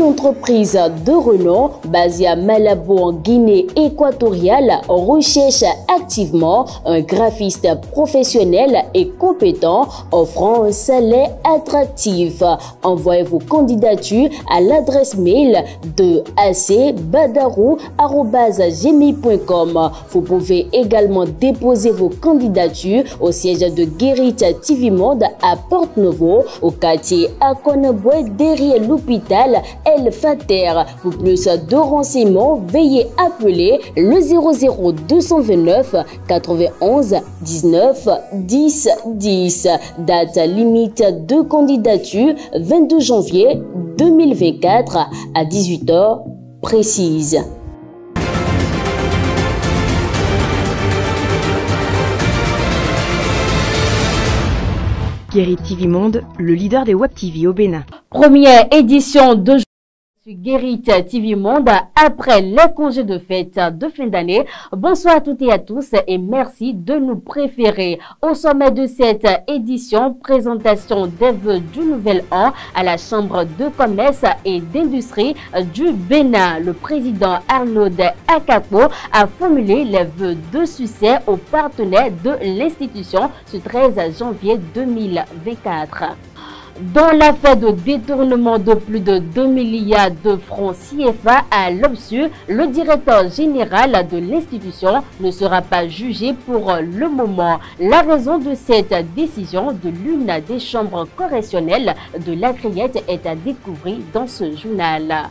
une entreprise de renom basée à Malabo en Guinée équatoriale recherche activement un graphiste professionnel et compétent offrant un salaire attractif. Envoyez vos candidatures à l'adresse mail de acbadarou.gmail.com. Vous pouvez également déposer vos candidatures au siège de Guérit TV Monde à Porte-Nouveau, au quartier Akonaboué derrière l'hôpital El Fater. Pour plus de renseignements, veuillez appeler le 00 229 91 19 10 10. Date limite de candidature 22 janvier 2024 à 18h précise. Guéry TV Monde, le leader des Web TV au Bénin. Première édition de Guérit TV Monde après les congés de fête de fin d'année. Bonsoir à toutes et à tous et merci de nous préférer. Au sommet de cette édition, présentation des vœux du nouvel an à la Chambre de commerce et d'industrie du Bénin. Le président Arnaud Akapo a formulé les vœux de succès aux partenaires de l'institution ce 13 janvier 2024. Dans l'affaire de détournement de plus de 2 milliards de francs CFA à l'obsus, le directeur général de l'institution ne sera pas jugé pour le moment. La raison de cette décision de l'une des chambres correctionnelles de la Criette est à découvrir dans ce journal.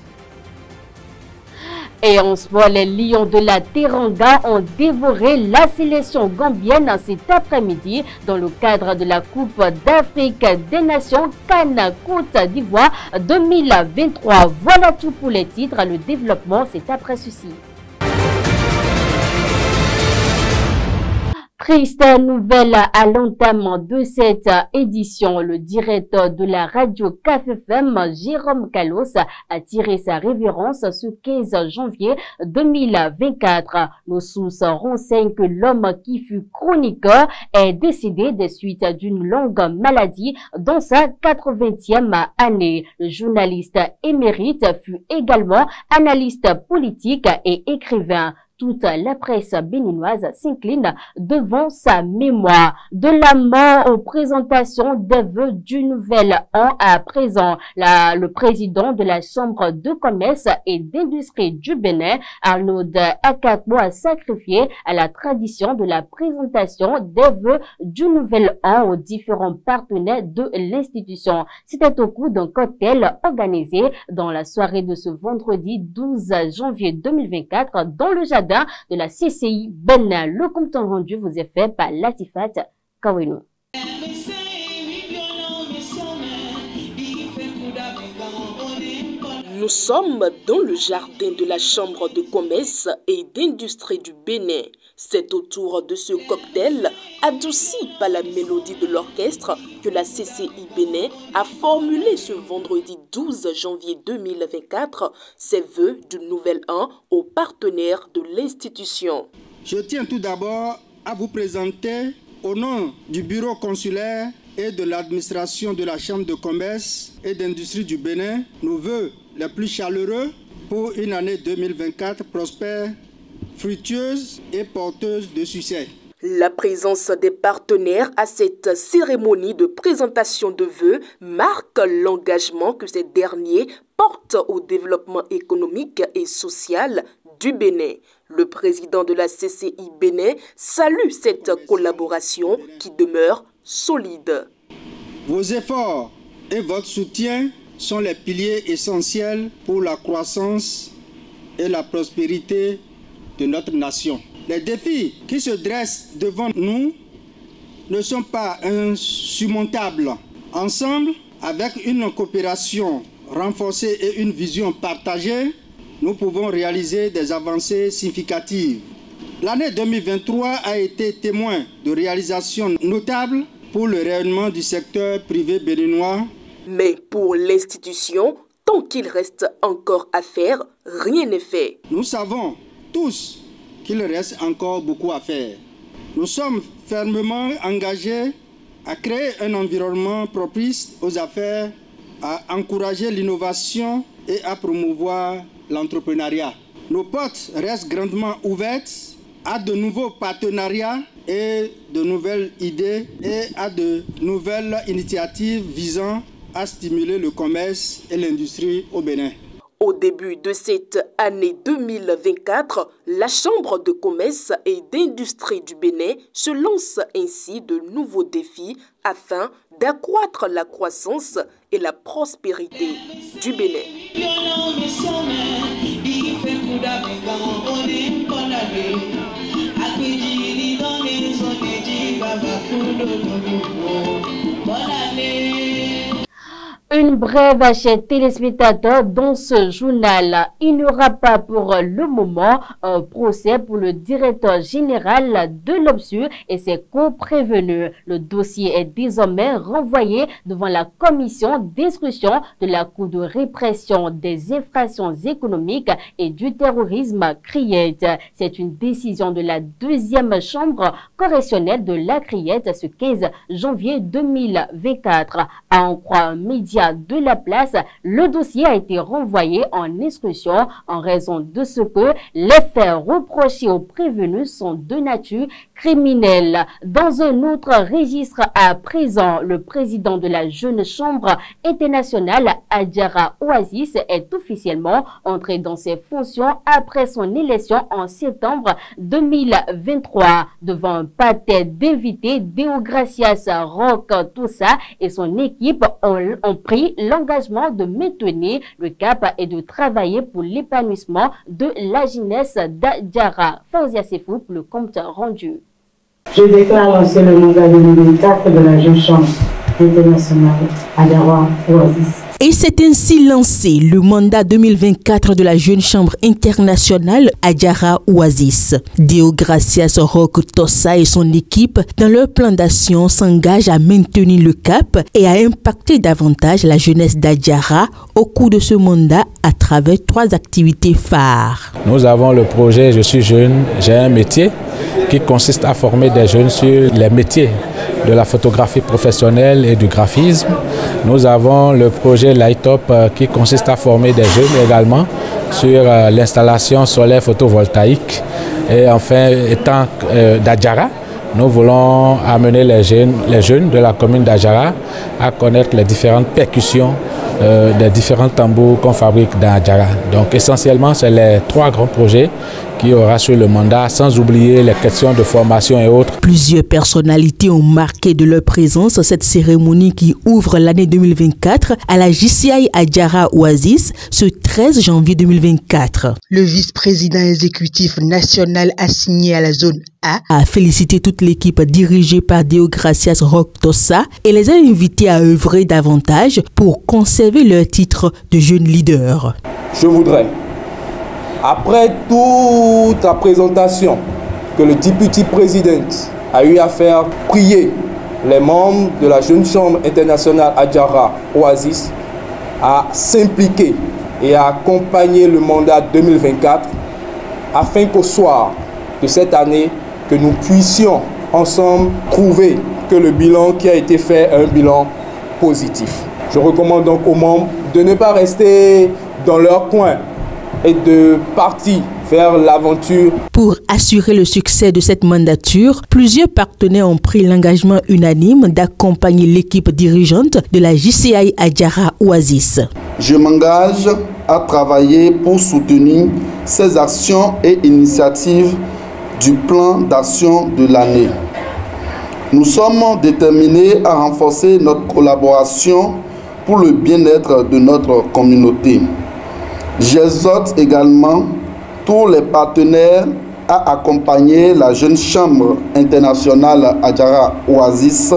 Et en sport, les Lions de la Teranga ont dévoré la sélection gambienne cet après-midi dans le cadre de la Coupe d'Afrique des Nations Cannes Côte d'Ivoire 2023. Voilà tout pour les titres. Le développement, c'est après ceci. Triste nouvelle à l'entame de cette édition. Le directeur de la radio KFM, Jérôme Kalos, a tiré sa révérence ce 15 janvier 2024. Nos sources renseignent que l'homme qui fut chroniqueur est décédé des suites d'une longue maladie dans sa 80e année. Le journaliste émérite fut également analyste politique et écrivain toute la presse béninoise s'incline devant sa mémoire. De la mort aux présentations des vœux du nouvel an à présent, le président de la Chambre de commerce et d'industrie du Bénin, Arnaud Akakbo, a sacrifié à la tradition de la présentation des vœux du nouvel an aux différents partenaires de l'institution. C'était au cours d'un cocktail organisé dans la soirée de ce vendredi 12 janvier 2024 dans le jardin de la CCI Benin. Le compte rendu vous est fait par Latifat Kaweno. Nous sommes dans le jardin de la Chambre de commerce et d'industrie du Bénin. C'est autour de ce cocktail, adouci par la mélodie de l'orchestre, que la CCI Bénin a formulé ce vendredi 12 janvier 2024 ses vœux du nouvel an aux partenaires de l'institution. Je tiens tout d'abord à vous présenter, au nom du bureau consulaire et de l'administration de la Chambre de commerce et d'industrie du Bénin, nos voeux les plus chaleureux pour une année 2024 prospère, fructueuse et porteuse de succès. La présence des partenaires à cette cérémonie de présentation de vœux marque l'engagement que ces derniers portent au développement économique et social du Bénin. Le président de la CCI Bénin salue cette collaboration qui demeure solide. Vos efforts et votre soutien sont les piliers essentiels pour la croissance et la prospérité de notre nation. Les défis qui se dressent devant nous ne sont pas insurmontables. Ensemble, avec une coopération renforcée et une vision partagée, nous pouvons réaliser des avancées significatives. L'année 2023 a été témoin de réalisations notables pour le rayonnement du secteur privé béninois. Mais pour l'institution, tant qu'il reste encore à faire, rien n'est fait. Nous savons tous qu'il reste encore beaucoup à faire. Nous sommes fermement engagés à créer un environnement propice aux affaires à encourager l'innovation et à promouvoir l'entrepreneuriat. Nos portes restent grandement ouvertes à de nouveaux partenariats et de nouvelles idées et à de nouvelles initiatives visant à stimuler le commerce et l'industrie au Bénin. Au début de cette année 2024, la Chambre de commerce et d'industrie du Bénin se lance ainsi de nouveaux défis afin d'accroître la croissance et la prospérité du Bénin. Une brève à chers téléspectateurs dans ce journal. Il n'y aura pas pour le moment un procès pour le directeur général de l'OBSUR et ses co-prévenus. Le dossier est désormais renvoyé devant la commission d'instruction de la Cour de répression des infractions économiques et du terrorisme Criette. C'est une décision de la deuxième chambre correctionnelle de la Criette ce 15 janvier 2024. À en de la place, le dossier a été renvoyé en instruction en raison de ce que les faits reprochés aux prévenus sont de nature criminelle. Dans un autre registre à présent, le président de la Jeune Chambre internationale, Adjara Oasis, est officiellement entré dans ses fonctions après son élection en septembre 2023 devant un pâté d'invités, Deogracias Rock Toussa et son équipe ont pris l'engagement de maintenir le cap et de travailler pour l'épanouissement de la jeunesse d'Adjara. Fauzia Sefou pour le compte rendu. Je déclare lancer le mandat 2024 de la Jeune Chambre internationale Adjara Oasis. Et c'est ainsi lancé le mandat 2024 de la Jeune Chambre internationale Adjara Oasis. Deogracias Roque Tossa et son équipe, dans leur plan d'action, s'engagent à maintenir le cap et à impacter davantage la jeunesse d'Adjara au cours de ce mandat à travers trois activités phares. Nous avons le projet Je suis jeune, j'ai un métier qui consiste à former des jeunes sur les métiers de la photographie professionnelle et du graphisme. Nous avons le projet Light Up qui consiste à former des jeunes également sur l'installation solaire photovoltaïque. Et enfin, étant d'Adjara, nous voulons amener les jeunes, les jeunes de la commune d'Adjara à connaître les différentes percussions euh, des différents tambours qu'on fabrique dans Adjara. Donc essentiellement, c'est les trois grands projets qui aura sur le mandat, sans oublier les questions de formation et autres. Plusieurs personnalités ont marqué de leur présence cette cérémonie qui ouvre l'année 2024 à la JCI Adjara Oasis ce 13 janvier 2024. Le vice-président exécutif national assigné à la zone A a félicité toute l'équipe dirigée par Deogracias Rock-Tossa et les a invités à œuvrer davantage pour conserver leur titre de jeune leader. Je voudrais après toute la présentation que le député président a eu à faire prier les membres de la Jeune Chambre internationale Adjara Oasis à s'impliquer et à accompagner le mandat 2024 afin qu'au soir de cette année, que nous puissions ensemble trouver que le bilan qui a été fait est un bilan positif. Je recommande donc aux membres de ne pas rester dans leur coin, et de partir vers l'aventure. Pour assurer le succès de cette mandature, plusieurs partenaires ont pris l'engagement unanime d'accompagner l'équipe dirigeante de la JCI Adjara Oasis. Je m'engage à travailler pour soutenir ces actions et initiatives du plan d'action de l'année. Nous sommes déterminés à renforcer notre collaboration pour le bien-être de notre communauté. J'exhorte également tous les partenaires à accompagner la jeune chambre internationale Adjara Oasis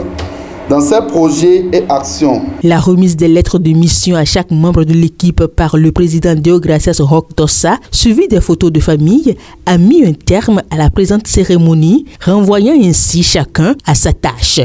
dans ses projets et actions. La remise des lettres de mission à chaque membre de l'équipe par le président Deogracias Rock-Tossa, suivi des photos de famille, a mis un terme à la présente cérémonie, renvoyant ainsi chacun à sa tâche.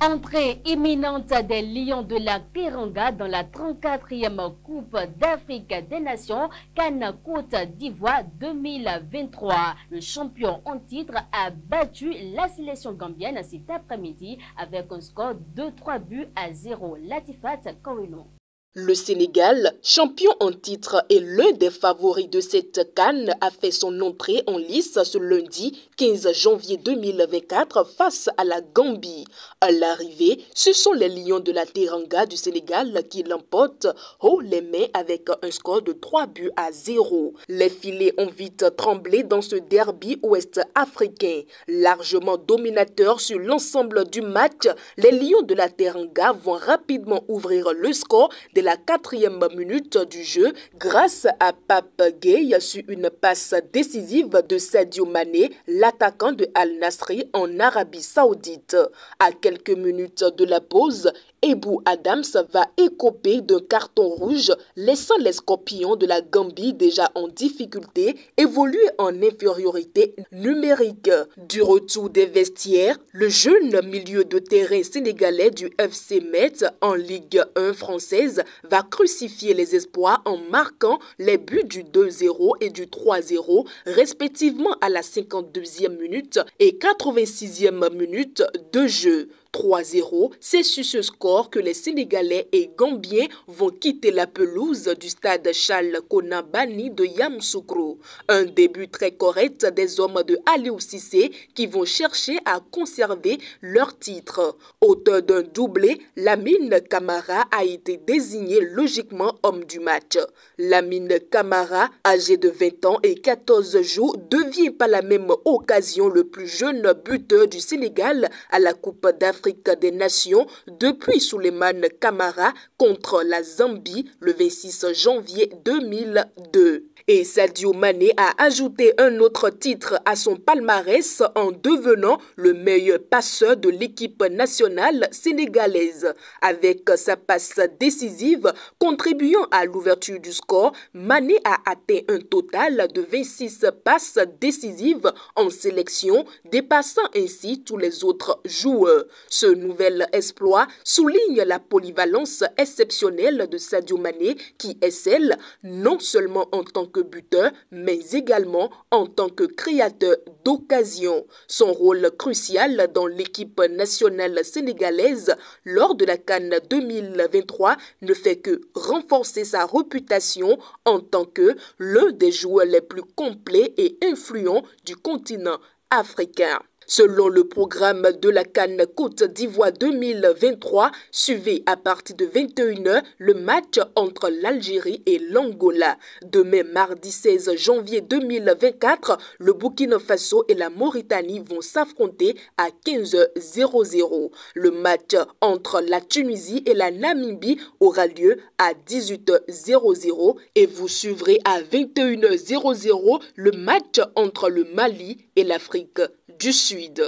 Entrée imminente des Lions de la Teranga dans la 34e Coupe d'Afrique des Nations Cannes Côte d'Ivoire 2023. Le champion en titre a battu la sélection gambienne cet après-midi avec un score de 3 buts à 0. Latifat Kawino. Le Sénégal, champion en titre et l'un des favoris de cette canne, a fait son entrée en lice ce lundi 15 janvier 2024 face à la Gambie. À l'arrivée, ce sont les Lions de la Teranga du Sénégal qui l'emportent haut les mains avec un score de 3 buts à 0. Les filets ont vite tremblé dans ce derby ouest-africain. Largement dominateur sur l'ensemble du match, les Lions de la Teranga vont rapidement ouvrir le score de la quatrième minute du jeu grâce à Pape Gay sur une passe décisive de Sadio Mané, l'attaquant de Al Nasri en Arabie Saoudite. À quelques minutes de la pause, Ebou Adams va écoper d'un carton rouge, laissant les scorpions de la Gambie déjà en difficulté évoluer en infériorité numérique. Du retour des vestiaires, le jeune milieu de terrain sénégalais du FC Metz en Ligue 1 française va crucifier les espoirs en marquant les buts du 2-0 et du 3-0 respectivement à la 52e minute et 86e minute de jeu. 3-0, c'est sur ce score que les Sénégalais et Gambiens vont quitter la pelouse du stade Charles Konabani de Yamsoukro. Un début très correct des hommes de Aliou Cissé qui vont chercher à conserver leur titre. Auteur d'un doublé, Lamine Camara a été désigné logiquement homme du match. Lamine Camara, âgé de 20 ans et 14 jours, devient par la même occasion le plus jeune buteur du Sénégal à la Coupe d'Afrique des Nations depuis Souleymane Kamara contre la Zambie le 26 janvier 2002. Et Sadio Mané a ajouté un autre titre à son palmarès en devenant le meilleur passeur de l'équipe nationale sénégalaise. Avec sa passe décisive contribuant à l'ouverture du score, Mané a atteint un total de 26 passes décisives en sélection, dépassant ainsi tous les autres joueurs. Ce nouvel exploit souligne la polyvalence exceptionnelle de Sadio Mané qui excelle non seulement en tant que buteur, mais également en tant que créateur d'occasion. Son rôle crucial dans l'équipe nationale sénégalaise lors de la Cannes 2023 ne fait que renforcer sa réputation en tant que l'un des joueurs les plus complets et influents du continent africain. Selon le programme de la Cannes Côte d'Ivoire 2023, suivez à partir de 21h le match entre l'Algérie et l'Angola. Demain, mardi 16 janvier 2024, le Burkina Faso et la Mauritanie vont s'affronter à 15h00. Le match entre la Tunisie et la Namibie aura lieu à 18h00 et vous suivrez à 21h00 le match entre le Mali et l'Afrique du Sud.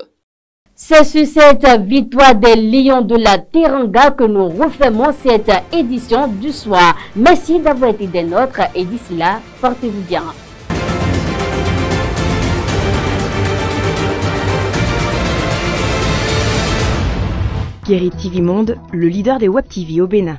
C'est sur cette victoire des Lions de la Teranga que nous refermons cette édition du soir. Merci d'avoir été des nôtres et d'ici là, portez-vous bien. Guéry TV Monde, le leader des Web TV au Bénin.